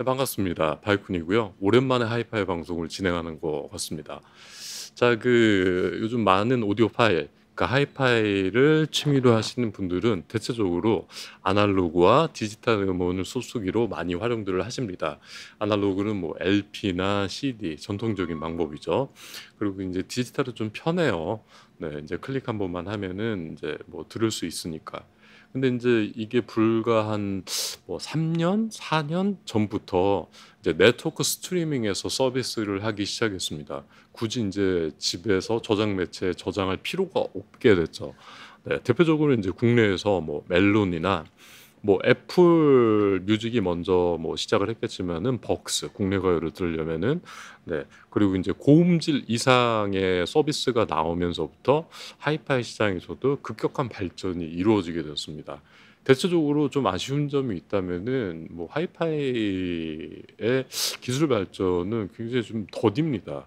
네, 반갑습니다. 바이쿤이고요. 오랜만에 하이파이 방송을 진행하는 것 같습니다. 자, 그 요즘 많은 오디오 파일, 그러니까 하이파이를 취미로 하시는 분들은 대체적으로 아날로그와 디지털 음원을 소수기로 많이 활용들을 하십니다. 아날로그는 뭐 LP나 CD 전통적인 방법이죠. 그리고 이제 디지털은 좀 편해요. 네, 이제 클릭 한 번만 하면은 이제 뭐 들을 수 있으니까. 근데 이제 이게 불과 한 뭐 3년, 4년 전부터 이제 네트워크 스트리밍에서 서비스를 하기 시작했습니다. 굳이 이제 집에서 저장 매체에 저장할 필요가 없게 됐죠. 네, 대표적으로 이제 국내에서 뭐 멜론이나 뭐 애플 뮤직이 먼저 뭐 시작을 했겠지만은 벅스 국내 가요를 들으려면은 네 그리고 이제 고음질 이상의 서비스가 나오면서부터 하이파이 시장에서도 급격한 발전이 이루어지게 되었습니다. 대체적으로 좀 아쉬운 점이 있다면은 뭐 하이파이의 기술 발전은 굉장히 좀 더딥니다.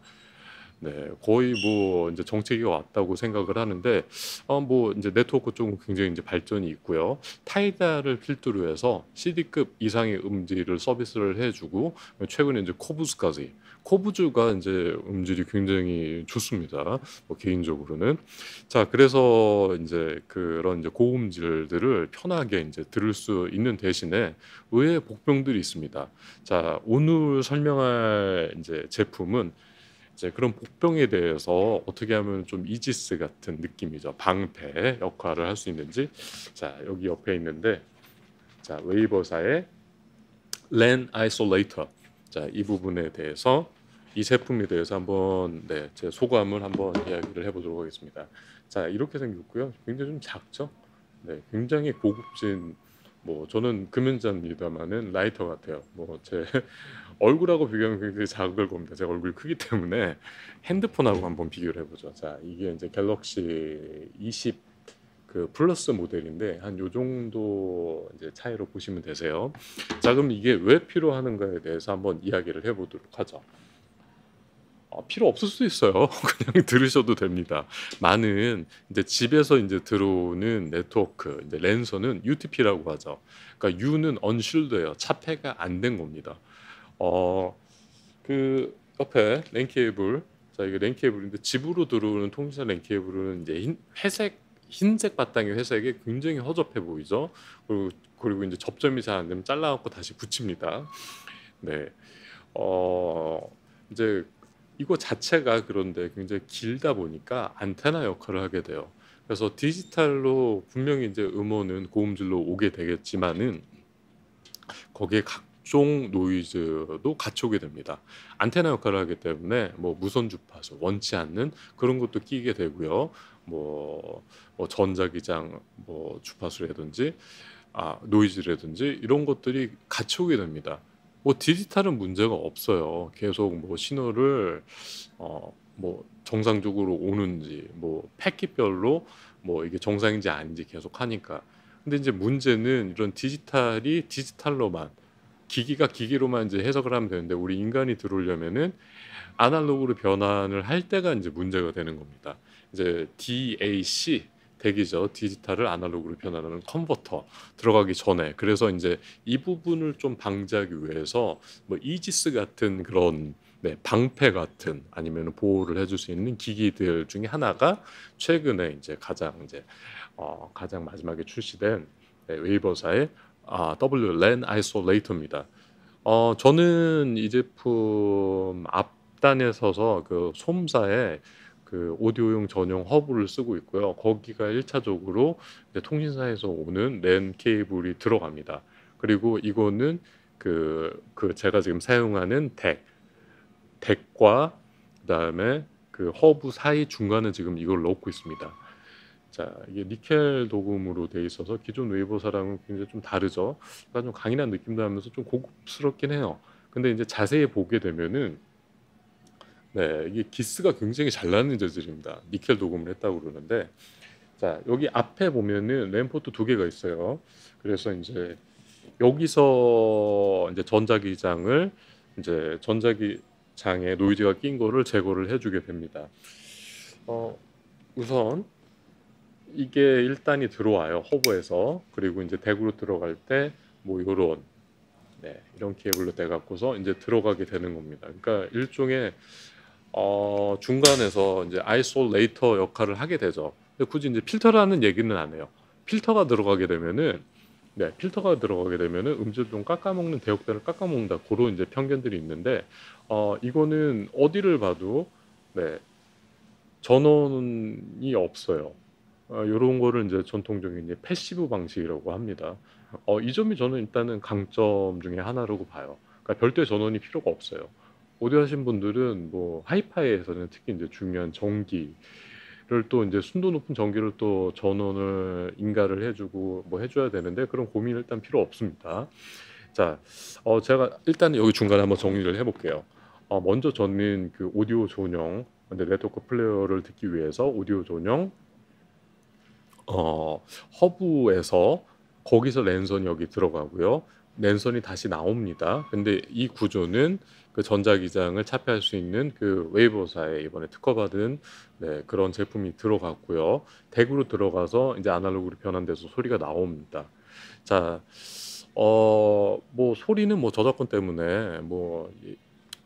네, 거의 뭐 이제 정체기가 왔다고 생각을 하는데 어, 뭐 이제 네트워크 쪽은 굉장히 이제 발전이 있고요. 타이다를 필두로 해서 CD급 이상의 음질을 서비스를 해주고 최근에 이제 코브스까지 코브즈가 이제 음질이 굉장히 좋습니다. 뭐 개인적으로는 자 그래서 이제 그런 이제 고음질들을 편하게 이제 들을 수 있는 대신에 의외의 복병들이 있습니다. 자 오늘 설명할 이제 제품은 이제 그런 복병에 대해서 어떻게 하면 좀 이지스 같은 느낌이죠. 방패 역할을 할 수 있는지. 자, 여기 옆에 있는데 자, 웨이버사의 LAN isolator. 자, 이 부분에 대해서 이 제품에 대해서 한번 네, 제 소감을 한번 이야기를 해 보도록 하겠습니다. 자, 이렇게 생겼고요. 굉장히 좀 작죠? 네, 굉장히 고급진 뭐 저는 금연자입니다만은 라이터 같아요. 뭐 제 얼굴하고 비교하면 굉장히 작을 겁니다. 제가 얼굴이 크기 때문에 핸드폰하고 한번 비교를 해보죠. 자, 이게 이제 갤럭시 20 그 플러스 모델인데 한 요 정도 이제 차이로 보시면 되세요. 자, 그럼 이게 왜 필요하는가에 대해서 한번 이야기를 해보도록 하죠. 어, 필요 없을 수도 있어요. 그냥 들으셔도 됩니다. 많은 이제 집에서 이제 들어오는 네트워크, 이제 랜서는 UTP라고 하죠. 그러니까 U는 언쉴드예요. 차폐가 안 된 겁니다. 어, 그 옆에 랜 케이블, 자 이게 랜 케이블인데 집으로 들어오는 통신사 랜 케이블은 이제 흰, 회색 흰색 바탕의 회색이 굉장히 허접해 보이죠. 그리고 그리고 이제 접점이 잘 안 되면 잘라갖고 다시 붙입니다. 네, 어 이제 이거 자체가 그런데 굉장히 길다 보니까 안테나 역할을 하게 돼요. 그래서 디지털로 분명히 이제 음원은 고음질로 오게 되겠지만은 거기에 각 종 노이즈도 오게 됩니다. 안테나 역할을 하기 때문에 뭐 무선 주파수 원치 않는 그런 것도 끼게 되고요. 뭐, 뭐 전자기장 뭐 주파수라든지 아 노이즈라든지 이런 것들이 같이 오게 됩니다. 뭐 디지털은 문제가 없어요. 계속 뭐 신호를 어 뭐 정상적으로 오는지 뭐 패킷별로 뭐 이게 정상인지 아닌지 계속 하니까. 근데 이제 문제는 이런 디지털이 디지털로만 기기가 기기로만 이제 해석을 하면 되는데 우리 인간이 들어오려면은 아날로그로 변환을 할 때가 이제 문제가 되는 겁니다. 이제 DAC DAC이죠. 디지털을 아날로그로 변환하는 컨버터 들어가기 전에 그래서 이제 이 부분을 좀 방지하기 위해서 뭐 이지스 같은 그런 네, 방패 같은 아니면 보호를 해줄 수 있는 기기들 중에 하나가 최근에 이제 가장 이제 어, 가장 마지막에 출시된 네, 웨이버사의 아, WLAN isolator입니다. 어, 저는 이 제품 앞단에 서서 그 SOtM사의 그 오디오용 전용 허브를 쓰고 있고요. 거기가 1차적으로 통신사에서 오는 랜 케이블이 들어갑니다. 그리고 이거는 그, 그 제가 지금 사용하는 DAC, DAC과 그다음에 그 허브 사이 중간에 지금 이걸 넣고 있습니다. 자, 이게 니켈 도금으로 돼 있어서 기존 웨이버사랑은 굉장히 좀 다르죠. 약간 좀 강인한 느낌도 하면서 좀 고급스럽긴 해요. 근데 이제 자세히 보게 되면은 네, 이게 기스가 굉장히 잘 나는 재질입니다. 니켈 도금을 했다고 그러는데 자, 여기 앞에 보면은 램포트 두 개가 있어요. 그래서 이제 여기서 이제 전자기장을 이제 전자기장에 노이즈가 낀 거를 제거를 해주게 됩니다. 어, 우선 이게 일단 이 들어와요. 허브에서. 그리고 이제 DAC으로 들어갈 때 뭐 요런 네, 이런 케이블로 돼 갖고서 이제 들어가게 되는 겁니다. 그러니까 일종의 어, 중간에서 이제 isolator 역할을 하게 되죠. 굳이 이제 필터라는 얘기는 안 해요. 필터가 들어가게 되면은 네, 필터가 들어가게 되면은 음질 좀 깎아먹는 대역대를 깎아먹는다. 그런 이제 편견들이 있는데 어, 이거는 어디를 봐도 네, 전원이 없어요. 어, 이런 거를 이제 전통적인 이제 passive 방식이라고 합니다. 어, 이 점이 저는 일단은 강점 중에 하나라고 봐요. 그러니까 별도의 전원이 필요가 없어요. 오디오 하신 분들은 뭐 하이파이에서는 특히 이제 중요한 전기 를 또 이제 순도 높은 전기를 또 전원을 인가를 해주고 뭐 해줘야 되는데 그런 고민 일단 필요 없습니다. 자, 어, 제가 일단 여기 중간에 한번 정리를 해볼게요. 어, 먼저 저는 그 오디오 전용 근데 네트워크 플레이어를 듣기 위해서 오디오 전용 어, 허브에서 거기서 랜선이 여기 들어가고요. 랜선이 다시 나옵니다. 근데 이 구조는 그 전자기장을 차폐할 수 있는 그 웨이버사에 이번에 특허받은 네, 그런 제품이 들어갔고요. DAC으로 들어가서 이제 아날로그로 변환돼서 소리가 나옵니다. 자, 어, 뭐 소리는 뭐 저작권 때문에 뭐,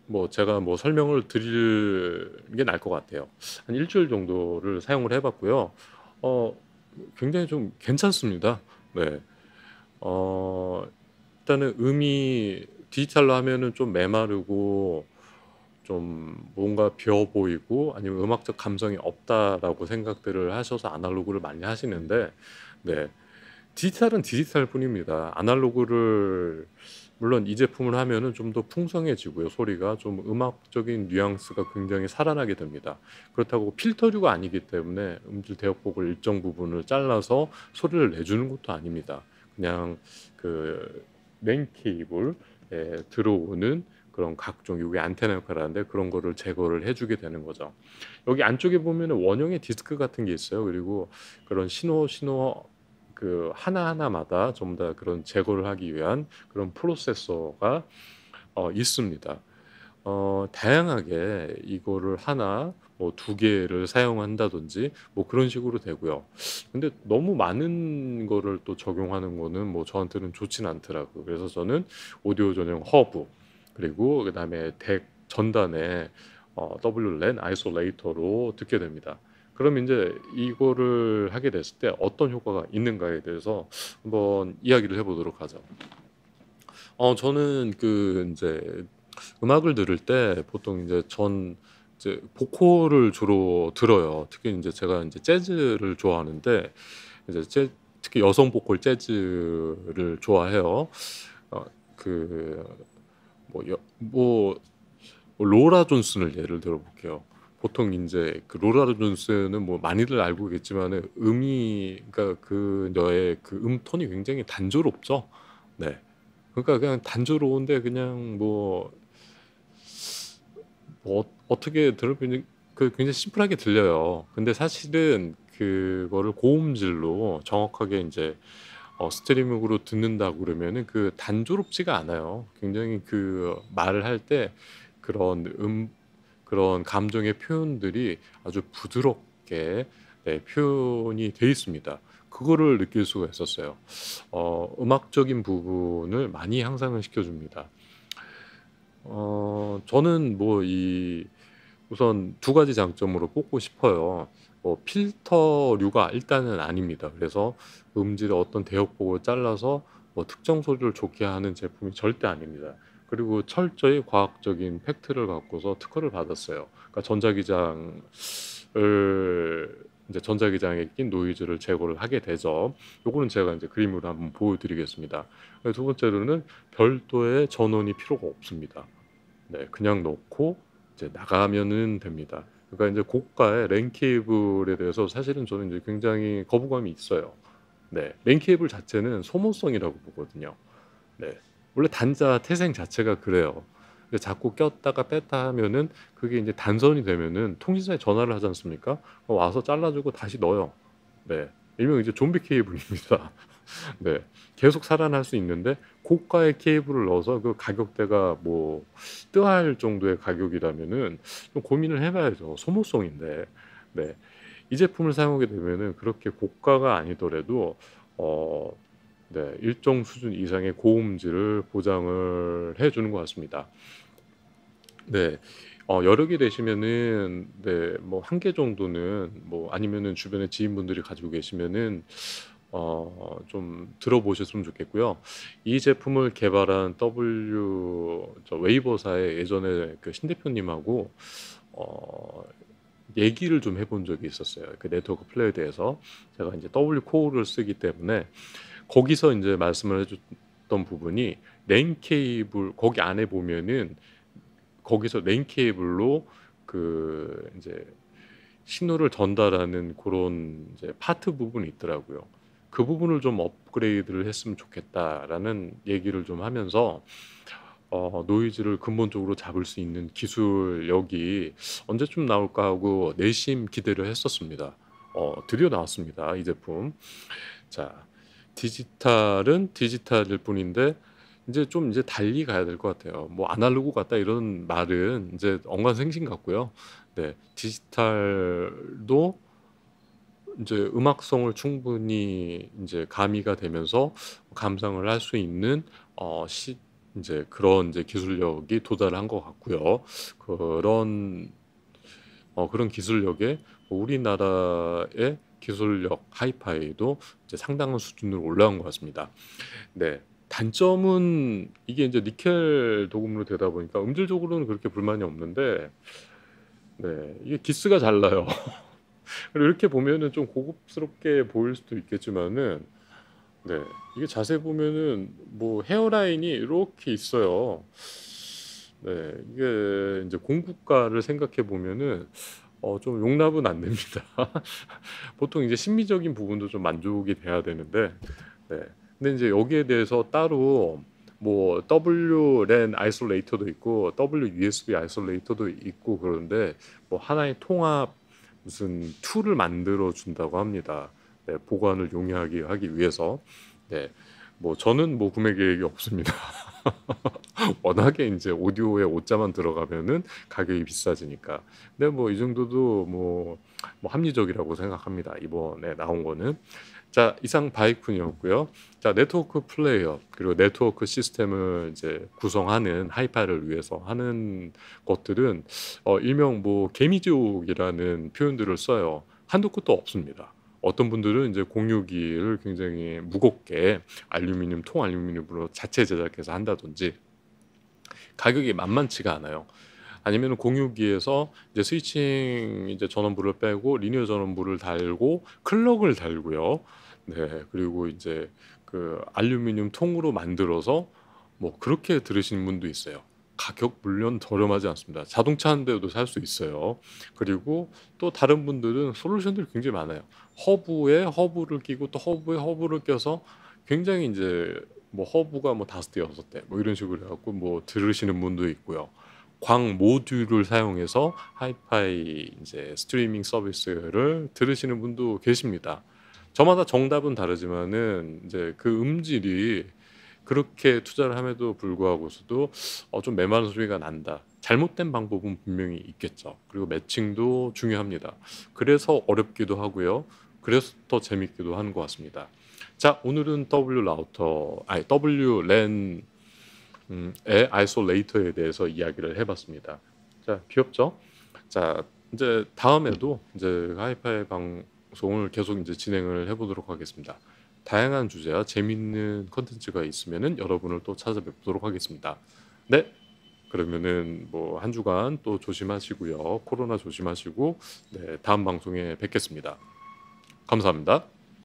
뭐 제가 뭐 설명을 드릴 게 나을 것 같아요. 한 일주일 정도를 사용을 해봤고요. 어, 굉장히 좀 괜찮습니다. 네. 어, 일단은 음이 디지털로 하면은 좀 메마르고 좀 뭔가 비어 보이고 아니면 음악적 감성이 없다라고 생각들을 하셔서 아날로그를 많이 하시는데 네. 디지털은 디지털 뿐입니다. 아날로그를 물론 이 제품을 하면은 좀 더 풍성해지고요. 소리가 좀 음악적인 뉘앙스가 굉장히 살아나게 됩니다. 그렇다고 필터류가 아니기 때문에 음질 대역폭을 일정 부분을 잘라서 소리를 내주는 것도 아닙니다. 그냥 그 메인 케이블에 들어오는 그런 각종 여기 안테나 역할을 하는데 그런 거를 제거를 해주게 되는 거죠. 여기 안쪽에 보면 원형의 디스크 같은 게 있어요. 그리고 그런 신호 신호 그 하나하나마다 전부 다 그런 제거를 하기 위한 그런 프로세서가 어, 있습니다. 어, 다양하게 이거를 하나 뭐 두 개를 사용한다든지 뭐 그런 식으로 되고요. 근데 너무 많은 거를 또 적용하는 거는 뭐 저한테는 좋진 않더라고요. 그래서 저는 오디오 전용 허브 그리고 그다음에 DAC 전단에 어, WLAN isolator로 듣게 됩니다. 그럼 이제 이거를 하게 됐을 때 어떤 효과가 있는가에 대해서 한번 이야기를 해보도록 하죠. 어, 저는 그 이제 음악을 들을 때 보통 이제 전 이제 보컬을 주로 들어요. 특히 이제 제가 이제 재즈를 좋아하는데 이제 재, 특히 여성 보컬 재즈를 좋아해요. 어, 그뭐 뭐 로라 존슨을 예를 들어 볼게요. 보통 이제 그 로라 존스는 뭐 많이들 알고 계겠지만은 음이 그러니까 그 너의 그 음톤이 굉장히 단조롭죠. 네. 그러니까 그냥 단조로운데 그냥 뭐, 뭐 어, 떻게 들으면 그 굉장히 심플하게 들려요. 근데 사실은 그거를 고음질로 정확하게 이제 어, 스트리밍으로 듣는다고 그러면은 그 단조롭지가 않아요. 굉장히 그 말을 할 때 그런 음 그런 감정의 표현들이 아주 부드럽게 네, 표현이 돼 있습니다. 그거를 느낄 수가 있었어요. 어, 음악적인 부분을 많이 향상을 시켜줍니다. 어, 저는 뭐 이 우선 두 가지 장점으로 뽑고 싶어요. 뭐 필터류가 일단은 아닙니다. 그래서 음질의 어떤 대역폭을 잘라서 뭐 특정 소리를 좋게 하는 제품이 절대 아닙니다. 그리고 철저히 과학적인 팩트를 갖고서 특허를 받았어요. 그러니까 전자기장을 이제 전자기장에 낀 노이즈를 제거를 하게 되죠. 요거는 제가 이제 그림으로 한번 보여드리겠습니다. 두 번째로는 별도의 전원이 필요가 없습니다. 네, 그냥 넣고 이제 나가면은 됩니다. 그러니까 이제 고가의 랜 케이블에 대해서 사실은 저는 이제 굉장히 거부감이 있어요. 네, 랜 케이블 자체는 소모성이라고 보거든요. 네, 원래 단자 태생 자체가 그래요. 자꾸 꼈다가 뺐다 하면은 그게 이제 단선이 되면은 통신사에 전화를 하지 않습니까? 와서 잘라주고 다시 넣어요. 네. 일명 이제 좀비 케이블입니다. 네. 계속 살아날 수 있는데 고가의 케이블을 넣어서 그 가격대가 뭐 뜨할 정도의 가격이라면은 좀 고민을 해봐야죠. 소모성인데. 네. 이 제품을 사용하게 되면은 그렇게 고가가 아니더라도 어 네 일정 수준 이상의 고음질을 보장을 해 주는 것 같습니다. 네. 어개 되시면은 네뭐1개 정도는 뭐 아니면은 주변에 지인분들이 가지고 계시면은 어 좀 들어보셨으면 좋겠고요. 이 제품을 개발한 W 저 웨이버사의 예전에 그 신 대표님하고 어 얘기를 좀 해본 적이 있었어요. 그 네트워크 플레이에 대해서. 제가 인제 W 코어를 쓰기 때문에 거기서 인제 말씀을 해 줬던 부분이 랜 케이블 거기 안에 보면은 거기서 랜 케이블로 그 인제 신호를 전달하는 고런 이제 파트 부분이 있더라고요. 그 부분을 좀 업그레이드를 했으면 좋겠다라는 얘기를 좀 하면서 어 노이즈를 근본적으로 잡을 수 있는 기술력이 언제쯤 나올까 하고 내심 기대를 했었습니다. 어 드디어 나왔습니다, 이 제품. 자 디지털은 디지털일 뿐인데 인제 좀 이제 달리 가야 될 것 같아요. 뭐 "아날로그 같다." 이런 말은 인제 언관생심 같고요. 네. 디지털도 인제 음악성을 충분히 인제 가미가 되면서 감상을 할 수 있는 어시 인제 그런 인제 기술력이 도달한 것 같고요. 그런 어 그런 기술력에 우리나라의 기술력 하이파이도 이제 상당한 수준으로 올라간 것 같습니다. 네. 단점은 이게 인제 니켈 도금으로 되다 보니까 음질적으로는 그렇게 불만이 없는데 네 이게 기스가 잘 나요. 이렇게 보면은 좀 고급스럽게 보일 수도 있겠지만은 네 이게 자세히 보면은 뭐 hairline이 이렇게 있어요. 네 이게 인제 공구가를 생각해 보면은 어 좀 용납은 안 됩니다. 보통 이제 심미적인 부분도 좀 만족이 돼야 되는데 네 근데 인제 여기에 대해서 따로 뭐 WLAN isolator도 있고 WUSB isolator도 있고 그러는데 뭐 하나의 통합 무슨 툴을 만들어 준다고 합니다. 네 보관을 용이하게 하기 위해서. 네. 뭐 저는 뭐 구매 계획이 없습니다. 워낙에 인제 오디오에 오자만 들어가면은 가격이 비싸지니까. 근데 뭐 이 정도도 뭐 뭐 합리적이라고 생각합니다, 이번에 나온 거는. 자 이상 바이쿤이었고요. 자 네트워크 플레이어 그리고 네트워크 시스템을 이제 구성하는 하이파이를 위해서 하는 것들은 어 일명 뭐 개미지옥이라는 표현들을 써요. 한도 끝도 없습니다. 어떤 분들은 인제 공유기를 굉장히 무겁게 알루미늄 통 알루미늄으로 자체 제작해서 한다든지 가격이 만만치가 않아요. 아니면은 공유기에서 이제 스위칭 이제 전원부를 빼고 리니어 전원부를 달고 클럭을 달고요. 네. 그리고 인제 그 알루미늄 통으로 만들어서 뭐 그렇게 들으시는 분도 있어요. 가격 물론 저렴하지 않습니다. 자동차 한 대도 살 수 있어요. 그리고 또 다른 분들은 솔루션들이 굉장히 많아요. 허브에 허브를 끼고 또 허브에 허브를 껴서 굉장히 인제 뭐 허브가 뭐5 대, 6대 뭐 이런 식으로 해 갖고 뭐 들으시는 분도 있고요. 광 모듈을 사용해서 하이파이 인제 스트리밍 서비스를 들으시는 분도 계십니다. 저마다 정답은 다르지만은 인제 그 음질이 그렇게 투자를 함에도 불구하고서도 어 좀 메마른 소리가 난다. 잘못된 방법은 분명히 있겠죠. 그리고 매칭도 중요합니다. 그래서 어렵기도 하고요. 그래서 더 재밌기도 하는 것 같습니다. 자 오늘은 W 라우터 아니 WLAN 음의 isolator에 대해서 이야기를 해 봤습니다. 자 귀엽죠? 자 인제 다음에도 인제 하이파이 방송을 계속 인제 진행을 해 보도록 하겠습니다. 다양한 주제와 재밌는 콘텐츠가 있으면은 여러분을 또 찾아뵙도록 하겠습니다. 네. 그러면은 뭐 한 주간 또 조심하시고요. 코로나 조심하시고 네 다음 방송에 뵙겠습니다. 감사합니다.